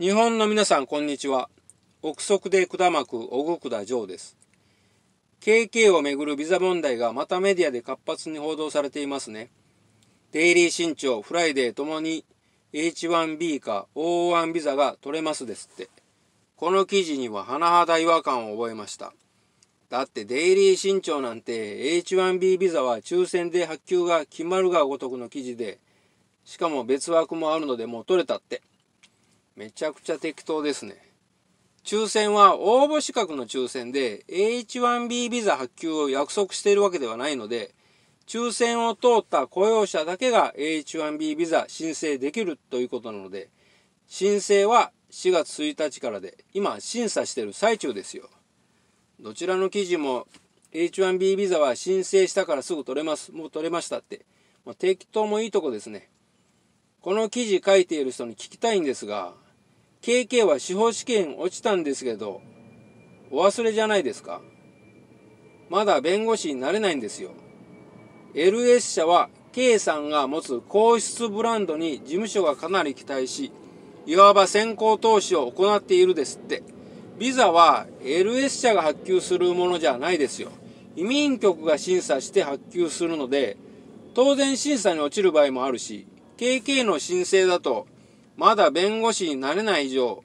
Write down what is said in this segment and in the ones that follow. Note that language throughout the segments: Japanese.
日本の皆さんこんにちは。憶測で管巻く小久田城です。KK をめぐるビザ問題がまたメディアで活発に報道されていますね。デイリー新潮フライデーともに H1B か O1 ビザが取れますですって。この記事には甚だ違和感を覚えました。だってデイリー新潮なんて H1B ビザは抽選で発給が決まるがごとくの記事でしかも別枠もあるのでもう取れたって。めちゃくちゃ適当ですね。抽選は応募資格の抽選で H1B ビザ発給を約束しているわけではないので、抽選を通った雇用者だけが H1B ビザ申請できるということなので、申請は4月1日からで、今審査している最中ですよ。どちらの記事も H1B ビザは申請したからすぐ取れます。もう取れましたって。まあ、適当もいいとこですね。この記事書いている人に聞きたいんですが、KK は司法試験落ちたんですけど、お忘れじゃないですかまだ弁護士になれないんですよ。LS 社は K さんが持つ皇室ブランドに事務所がかなり期待し、いわば先行投資を行っているですって。ビザは LS 社が発給するものじゃないですよ。移民局が審査して発給するので、当然審査に落ちる場合もあるし、KK の申請だとまだ弁護士になれない以上、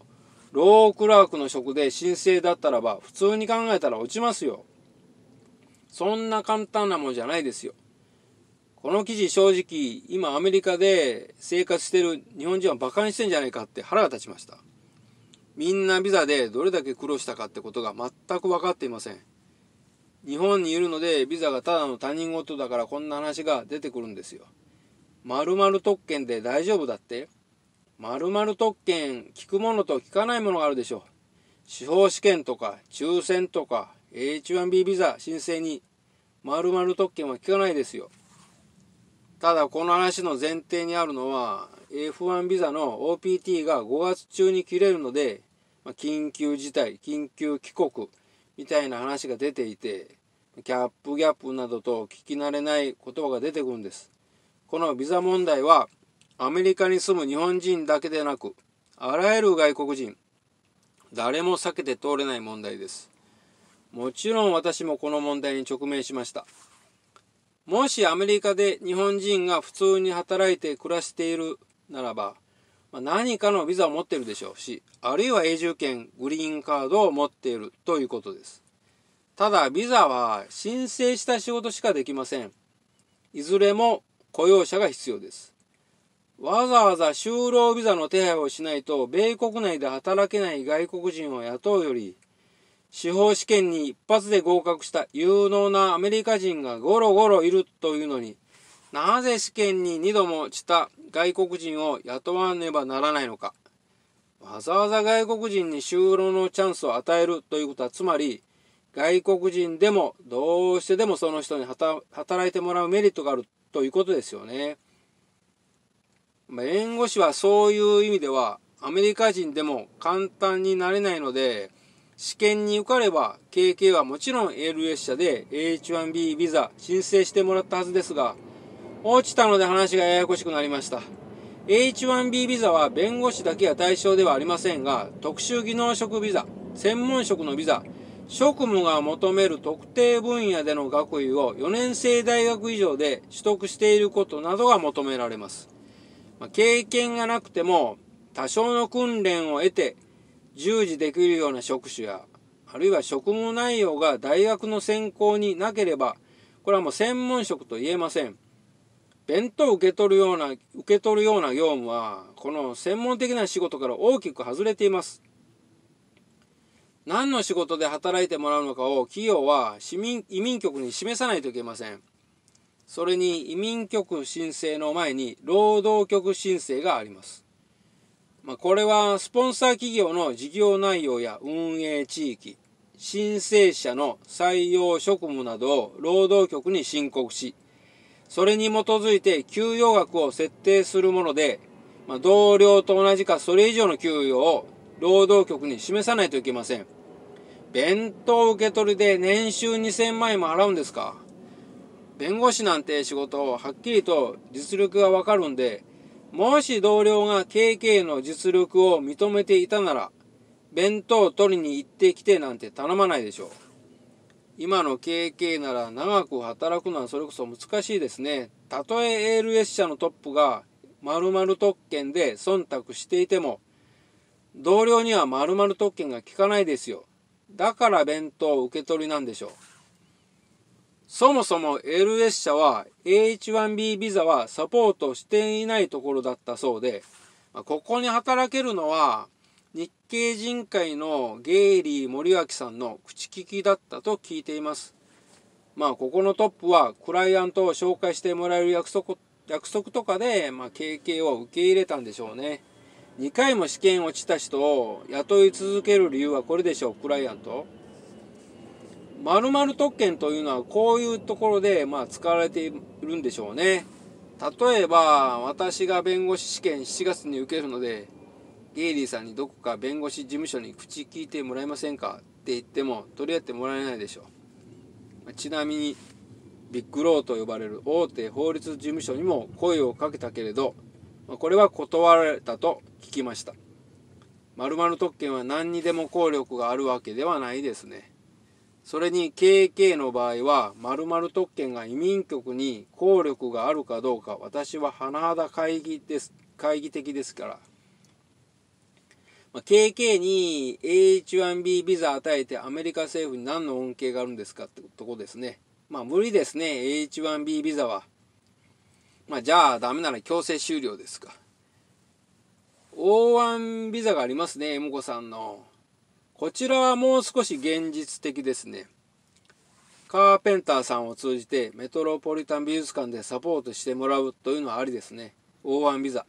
ロークラークの職で申請だったらば、普通に考えたら落ちますよ。そんな簡単なもんじゃないですよ。この記事正直、今アメリカで生活してる日本人は馬鹿にしてんじゃないかって腹が立ちました。みんなビザでどれだけ苦労したかってことが全く分かっていません。日本にいるのでビザがただの他人事だからこんな話が出てくるんですよ。〇〇特権で大丈夫だって〇〇特権、聞くものと聞かないものがあるでしょう。司法試験とか、抽選とか、H1B ビザ申請に〇〇特権は聞かないですよ。ただこの話の前提にあるのは F1 ビザの OPT が5月中に切れるので、まあ、緊急事態、緊急帰国みたいな話が出ていて、キャップギャップなどと聞き慣れない言葉が出てくるんです。このビザ問題はアメリカに住む日本人だけでなく、あらゆる外国人、誰も避けて通れない問題です。もちろん私もこの問題に直面しました。もしアメリカで日本人が普通に働いて暮らしているならば、ま何かのビザを持ってるでしょうし、あるいは永住権、グリーンカードを持っているということです。ただ、ビザは申請した仕事しかできません。いずれも雇用者が必要です。わざわざ就労ビザの手配をしないと、米国内で働けない外国人を雇うより、司法試験に一発で合格した有能なアメリカ人がゴロゴロいるというのに、なぜ試験に2度も落ちた外国人を雇わねばならないのか。わざわざ外国人に就労のチャンスを与えるということは、つまり、外国人でもどうしてでもその人に働いてもらうメリットがあるということですよね。弁護士はそういう意味ではアメリカ人でも簡単になれないので試験に受かれば KK はもちろん ALS 社で H1B ビザ申請してもらったはずですが落ちたので話がややこしくなりました。H1B ビザは弁護士だけが対象ではありませんが特殊技能職ビザ専門職のビザ職務が求める特定分野での学位を4年生大学以上で取得していることなどが求められます。まあ、経験がなくても多少の訓練を得て従事できるような職種やあるいは職務内容が大学の専攻になければこれはもう専門職と言えません。弁当を受け取るような受け取るような業務はこの専門的な仕事から大きく外れています。何の仕事で働いてもらうのかを企業は市民移民局に示さないといけません。それに移民局申請の前に労働局申請があります。まあ、これはスポンサー企業の事業内容や運営地域、申請者の採用職務などを労働局に申告し、それに基づいて給与額を設定するもので、まあ、同僚と同じかそれ以上の給与を労働局に示さないといけません。弁当受け取りで年収2000万円も払うんですか？弁護士なんて仕事をはっきりと実力がわかるんで、もし同僚が KK の実力を認めていたなら、弁当を取りに行ってきてなんて頼まないでしょう。今の KK なら長く働くのはそれこそ難しいですね。たとえ ALS 社のトップが〇〇特権で忖度していても、同僚には〇〇特権が効かないですよ。だから弁当受け取りなんでしょう。そもそも LS 社は H1B ビザはサポートしていないところだったそうで、ここに働けるのは日系人会のゲイリー森脇さんの口利きだったと聞いています。まあここのトップはクライアントを紹介してもらえる約束約束とかで、まあ、経験を受け入れたんでしょうね。2回も試験落ちた人を雇い続ける理由はこれでしょう、クライアント。〇〇特権というのはこういうところでまあ使われているんでしょうね。例えば私が弁護士試験7月に受けるのでゲイリーさんにどこか弁護士事務所に口聞いてもらえませんか？って言っても取り合ってもらえないでしょう。ちなみにビッグローと呼ばれる大手法律事務所にも声をかけたけれどこれは断られたと聞きました。〇〇特権は何にでも効力があるわけではないですね。それに KK の場合は〇〇特権が移民局に効力があるかどうか私は甚だ懐疑です懐疑的ですから、まあ、KK に H1B ビザ与えてアメリカ政府に何の恩恵があるんですかってとこですね。まあ無理ですね H1B ビザは。まあじゃあダメなら強制終了ですか。O1 ビザがありますね、エモコさんの。こちらはもう少し現実的ですね。カーペンターさんを通じてメトロポリタン美術館でサポートしてもらうというのはありですね。大ンビザ。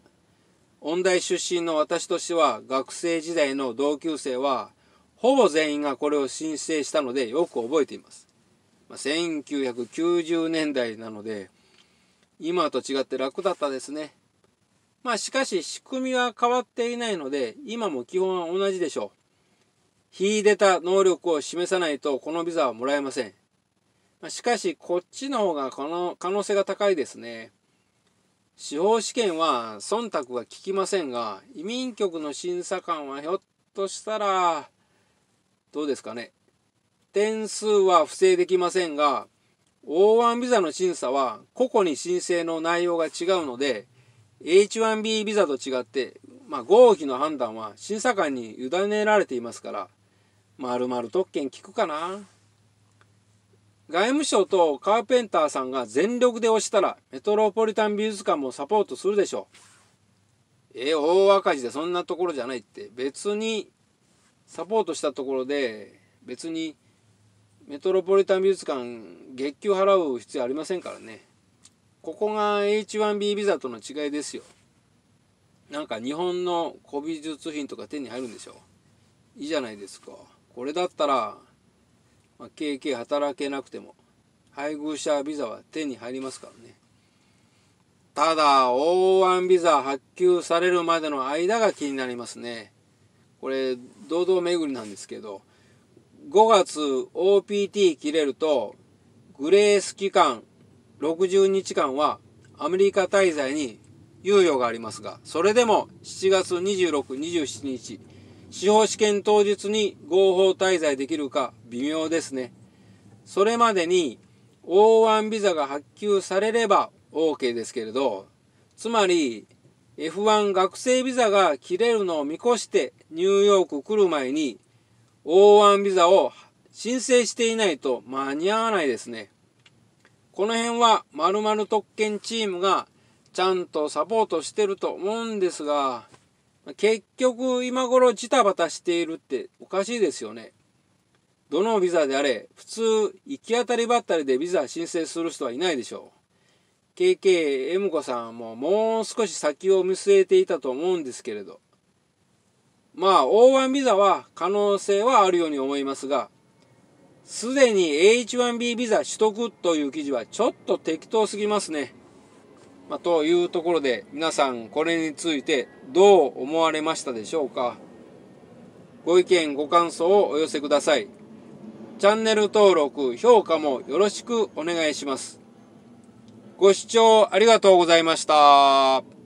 音大出身の私としては学生時代の同級生はほぼ全員がこれを申請したのでよく覚えています。まあ、1990年代なので今と違って楽だったですね。まあしかし仕組みは変わっていないので今も基本は同じでしょう。秀でた能力を示さないとこのビザはもらえません。しかし、こっちの方がこの可能性が高いですね。司法試験は忖度が効きませんが、移民局の審査官はひょっとしたら、どうですかね。点数は不正できませんが、O1 ビザの審査は個々に申請の内容が違うので、H1B ビザと違って、まあ、合否の判断は審査官に委ねられていますから、まるまる特権聞くかな？外務省とカーペンターさんが全力で押したらメトロポリタン美術館もサポートするでしょう。え大赤字でそんなところじゃないって別にサポートしたところで別にメトロポリタン美術館月給払う必要ありませんからね。ここが H1B ビザとの違いですよ。なんか日本の古美術品とか手に入るんでしょういいじゃないですか。これだったら、まあ、KK 働けなくても配偶者ビザは手に入りますからね。ただ O1 ビザ発給されるまでの間が気になりますね。これ堂々巡りなんですけど5月 OPT 切れるとグレース期間60日間はアメリカ滞在に猶予がありますがそれでも7月2627日司法試験当日に合法滞在できるか微妙ですね。それまでに O1 ビザが発給されれば OK ですけれど、つまり F1 学生ビザが切れるのを見越してニューヨーク来る前に O1 ビザを申請していないと間に合わないですね。この辺は〇〇特権チームがちゃんとサポートしてると思うんですが、結局今頃ジタバタしているっておかしいですよね。どのビザであれ、普通行き当たりばったりでビザ申請する人はいないでしょう。KKM 子さんももう少し先を見据えていたと思うんですけれど。まあ O1 ビザは可能性はあるように思いますが、すでに H1B ビザ取得という記事はちょっと適当すぎますね。まあ、というところで皆さんこれについてどう思われましたでしょうか？ご意見ご感想をお寄せください。チャンネル登録評価もよろしくお願いします。ご視聴ありがとうございました。